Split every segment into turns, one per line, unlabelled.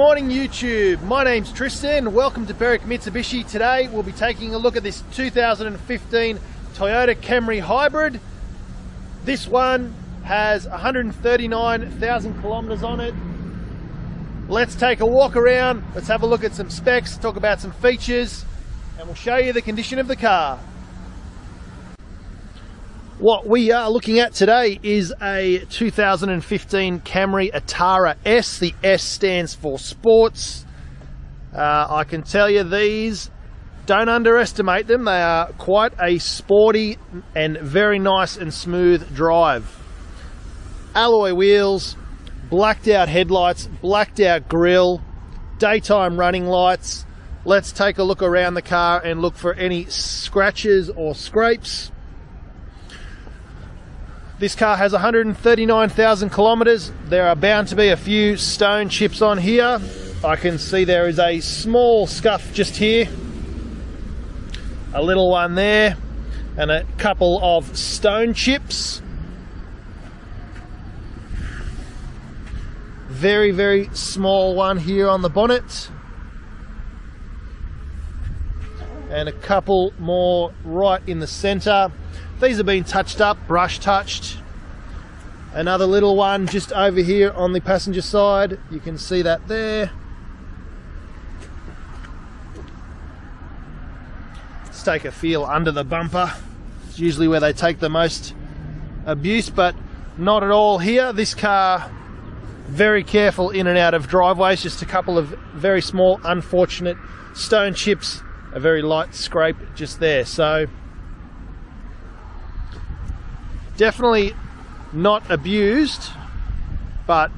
morning YouTube, my name's Tristan, welcome to Berwick Mitsubishi. Today we'll be taking a look at this 2015 Toyota Camry Hybrid. This one has 139,000 kilometers on it. Let's take a walk around, let's have a look at some specs, talk about some features, and we'll show you the condition of the car. What we are looking at today is a 2015 Camry Atara S. The S stands for Sports. Uh, I can tell you these, don't underestimate them. They are quite a sporty and very nice and smooth drive. Alloy wheels, blacked out headlights, blacked out grille, daytime running lights. Let's take a look around the car and look for any scratches or scrapes. This car has 139,000 kilometres. There are bound to be a few stone chips on here. I can see there is a small scuff just here, a little one there, and a couple of stone chips. Very, very small one here on the bonnet. And a couple more right in the centre. These have been touched up, brush touched. Another little one just over here on the passenger side. You can see that there. Let's take a feel under the bumper. It's usually where they take the most abuse, but not at all here. This car, very careful in and out of driveways. Just a couple of very small, unfortunate stone chips. A very light scrape just there. So Definitely not abused, but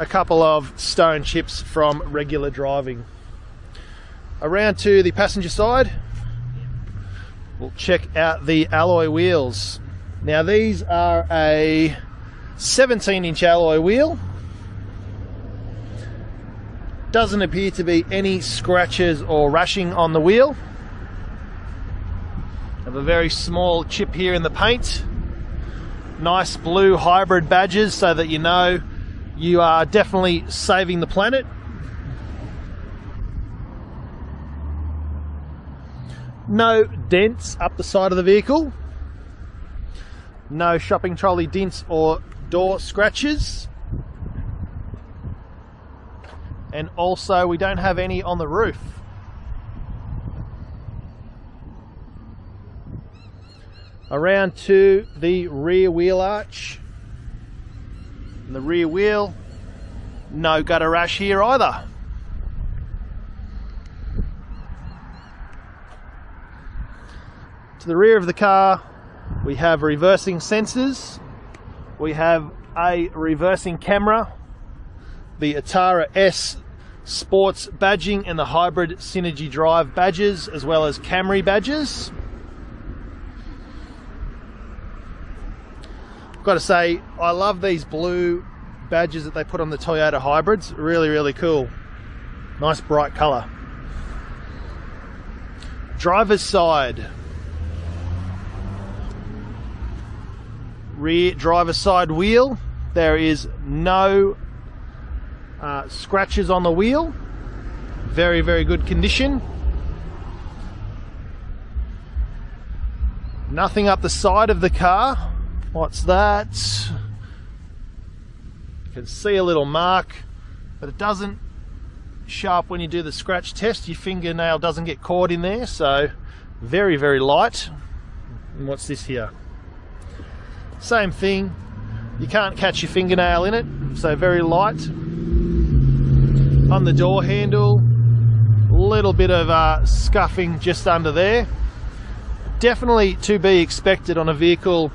a couple of stone chips from regular driving. Around to the passenger side, we'll check out the alloy wheels. Now these are a 17 inch alloy wheel. Doesn't appear to be any scratches or rushing on the wheel. Have a very small chip here in the paint nice blue hybrid badges so that you know you are definitely saving the planet. No dents up the side of the vehicle. No shopping trolley dents or door scratches. And also we don't have any on the roof. Around to the rear wheel arch. And the rear wheel, no gutter rash here either. To the rear of the car, we have reversing sensors. We have a reversing camera, the Atara S Sports badging and the Hybrid Synergy Drive badges, as well as Camry badges. Got to say, I love these blue badges that they put on the Toyota hybrids. Really, really cool. Nice bright colour. Driver's side. Rear driver's side wheel. There is no uh, scratches on the wheel. Very, very good condition. Nothing up the side of the car. What's that? You can see a little mark, but it doesn't show up when you do the scratch test. Your fingernail doesn't get caught in there, so very, very light. And what's this here? Same thing. You can't catch your fingernail in it, so very light. On the door handle, a little bit of uh, scuffing just under there. Definitely to be expected on a vehicle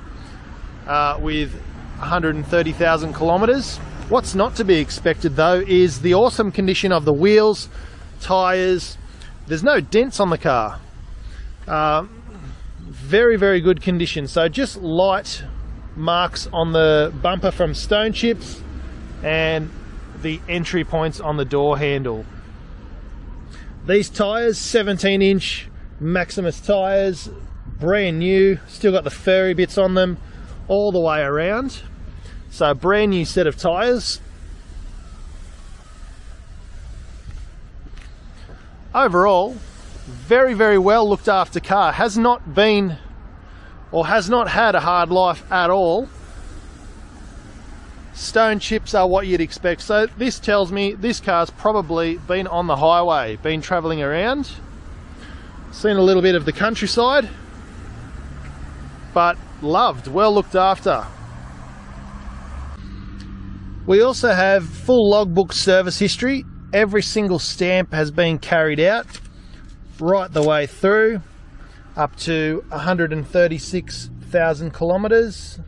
uh, with 130,000 kilometres. What's not to be expected though is the awesome condition of the wheels, tyres. There's no dents on the car. Uh, very, very good condition. So just light marks on the bumper from stone chips and the entry points on the door handle. These tyres, 17 inch Maximus tyres, brand new, still got the furry bits on them all the way around. So brand new set of tyres. overall, very, very well looked after car. Has not been or has not had a hard life at all. Stone chips are what you'd expect. So this tells me this car's probably been on the highway, been travelling around, seen a little bit of the countryside, but loved, well looked after. We also have full logbook service history. Every single stamp has been carried out right the way through up to 136,000 kilometers.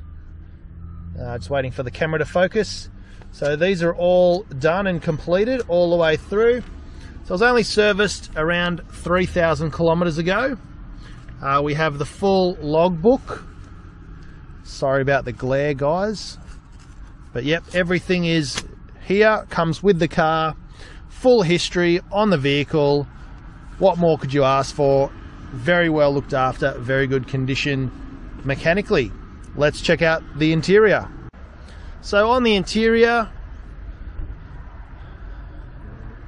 Uh, just waiting for the camera to focus. So these are all done and completed all the way through. So I was only serviced around 3,000 kilometers ago. Uh, we have the full logbook. Sorry about the glare, guys. But yep, everything is here, comes with the car, full history on the vehicle. What more could you ask for? Very well looked after, very good condition mechanically. Let's check out the interior. So on the interior,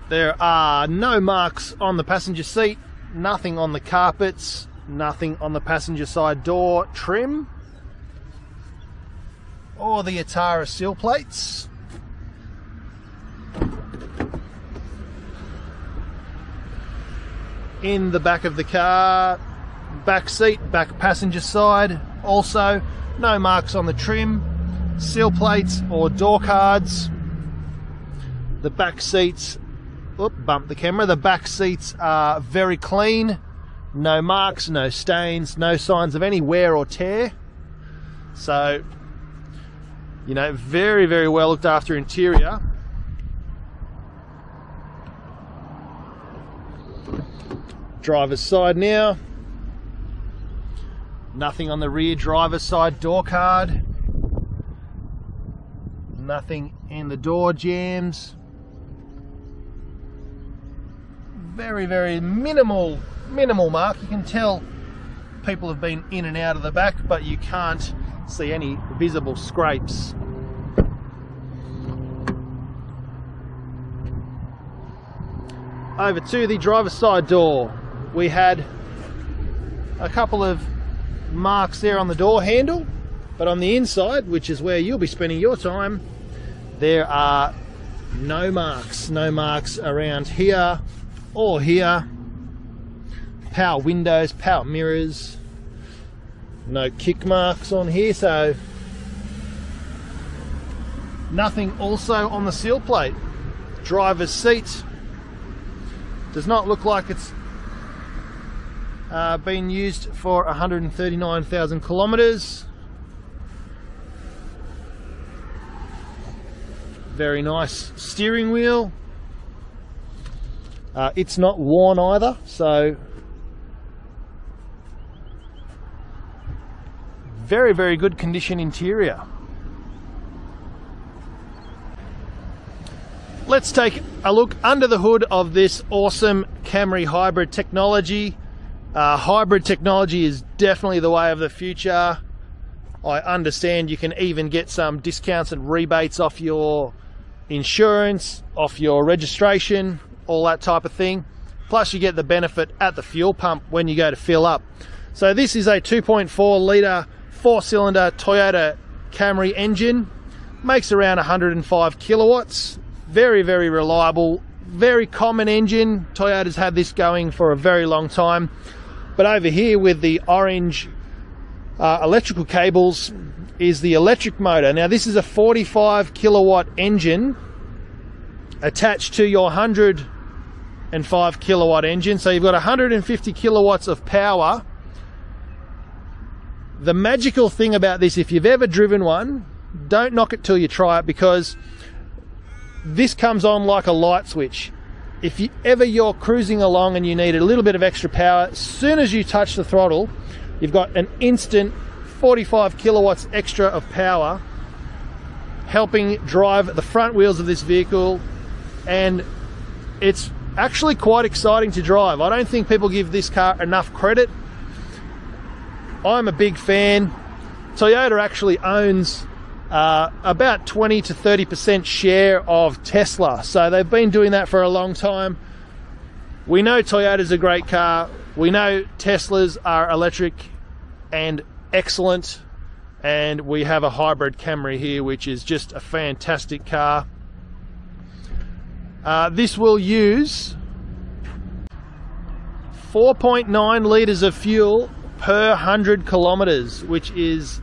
there are no marks on the passenger seat, nothing on the carpets, nothing on the passenger side door trim or the Atara seal plates. In the back of the car, back seat, back passenger side, also no marks on the trim, seal plates or door cards. The back seats, oop, bump the camera, the back seats are very clean, no marks, no stains, no signs of any wear or tear. So you know, very, very well looked after interior. Driver's side now. Nothing on the rear driver's side door card. Nothing in the door jambs. Very, very minimal, minimal mark. You can tell people have been in and out of the back, but you can't see any visible scrapes. Over to the driver's side door. We had a couple of marks there on the door handle, but on the inside, which is where you'll be spending your time, there are no marks. No marks around here or here. Power windows, power mirrors, no kick marks on here so nothing also on the seal plate. Driver's seat. Does not look like it's uh, been used for 139,000 kilometers very nice steering wheel. Uh, it's not worn either so very, very good condition interior. Let's take a look under the hood of this awesome Camry hybrid technology. Uh, hybrid technology is definitely the way of the future. I understand you can even get some discounts and rebates off your insurance, off your registration, all that type of thing. Plus you get the benefit at the fuel pump when you go to fill up. So this is a 2.4 litre four cylinder Toyota Camry engine, makes around 105 kilowatts, very, very reliable, very common engine. Toyota's had this going for a very long time. But over here with the orange uh, electrical cables is the electric motor. Now this is a 45 kilowatt engine attached to your 105 kilowatt engine. So you've got 150 kilowatts of power the magical thing about this, if you've ever driven one, don't knock it till you try it because this comes on like a light switch. If you, ever you're cruising along and you need a little bit of extra power, as soon as you touch the throttle, you've got an instant 45 kilowatts extra of power helping drive the front wheels of this vehicle and it's actually quite exciting to drive. I don't think people give this car enough credit I'm a big fan. Toyota actually owns uh, about 20 to 30% share of Tesla. So they've been doing that for a long time. We know Toyota's a great car. We know Teslas are electric and excellent. And we have a hybrid Camry here, which is just a fantastic car. Uh, this will use 4.9 litres of fuel per 100 kilometres, which is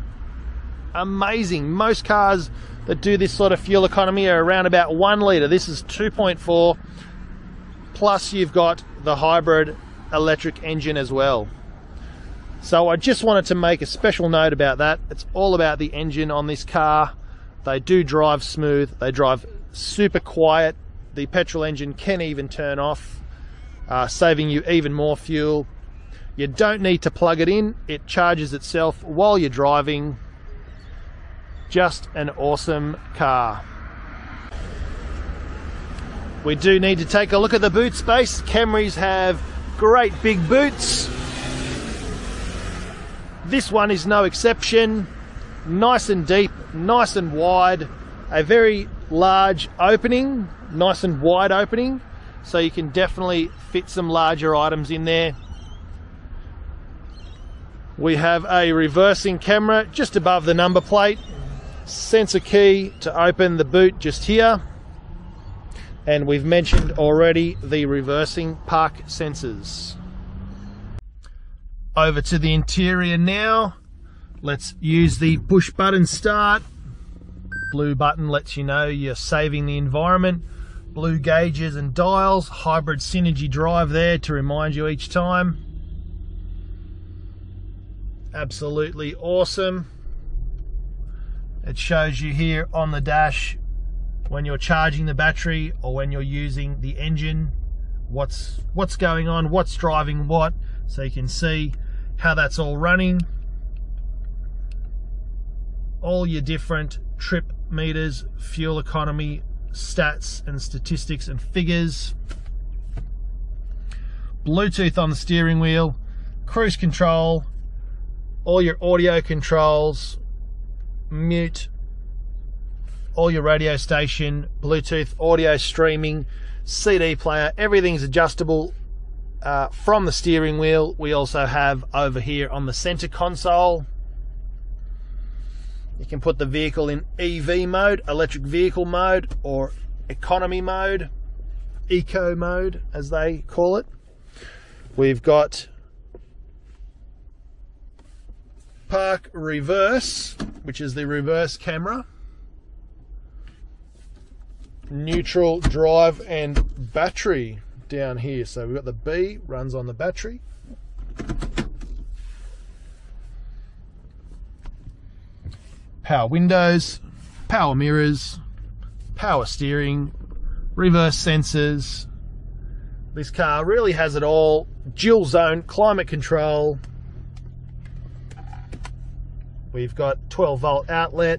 amazing. Most cars that do this sort of fuel economy are around about 1 litre. This is 2.4, plus you've got the hybrid electric engine as well. So I just wanted to make a special note about that. It's all about the engine on this car. They do drive smooth, they drive super quiet. The petrol engine can even turn off, uh, saving you even more fuel. You don't need to plug it in, it charges itself while you're driving. Just an awesome car. We do need to take a look at the boot space. Camrys have great big boots. This one is no exception. Nice and deep, nice and wide. A very large opening, nice and wide opening. So you can definitely fit some larger items in there. We have a reversing camera just above the number plate. Sensor key to open the boot just here. And we've mentioned already the reversing park sensors. Over to the interior now. Let's use the push button start. Blue button lets you know you're saving the environment. Blue gauges and dials, hybrid synergy drive there to remind you each time absolutely awesome. It shows you here on the dash when you're charging the battery or when you're using the engine what's what's going on what's driving what so you can see how that's all running all your different trip meters fuel economy stats and statistics and figures bluetooth on the steering wheel cruise control all your audio controls, mute, all your radio station, Bluetooth, audio streaming, CD player, everything's adjustable uh, from the steering wheel. We also have over here on the center console. You can put the vehicle in EV mode, electric vehicle mode, or economy mode, eco mode as they call it. We've got park reverse, which is the reverse camera, neutral drive and battery down here. So we've got the B runs on the battery. Power windows, power mirrors, power steering, reverse sensors. This car really has it all. Dual zone climate control, We've got 12 volt outlet.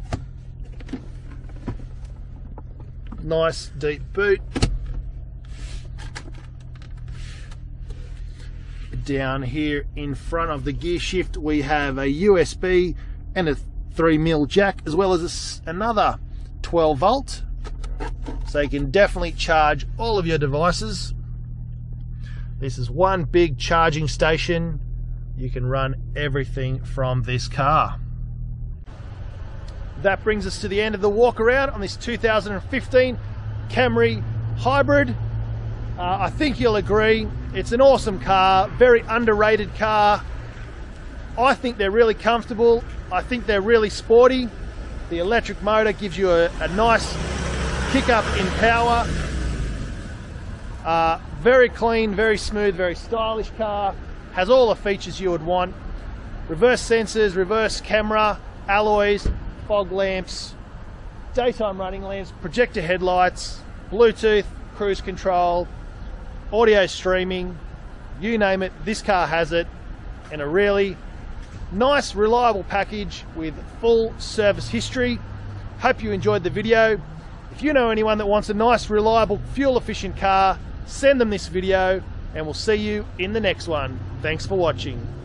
Nice deep boot. Down here in front of the gear shift we have a USB and a 3mm jack as well as another 12 volt so you can definitely charge all of your devices this is one big charging station you can run everything from this car that brings us to the end of the walk around on this 2015 Camry Hybrid. Uh, I think you'll agree, it's an awesome car, very underrated car. I think they're really comfortable. I think they're really sporty. The electric motor gives you a, a nice kick up in power. Uh, very clean, very smooth, very stylish car. Has all the features you would want. Reverse sensors, reverse camera, alloys, fog lamps, daytime running lamps, projector headlights, Bluetooth, cruise control, audio streaming, you name it, this car has it, and a really nice, reliable package with full service history. Hope you enjoyed the video. If you know anyone that wants a nice, reliable, fuel efficient car, send them this video and we'll see you in the next one. Thanks for watching.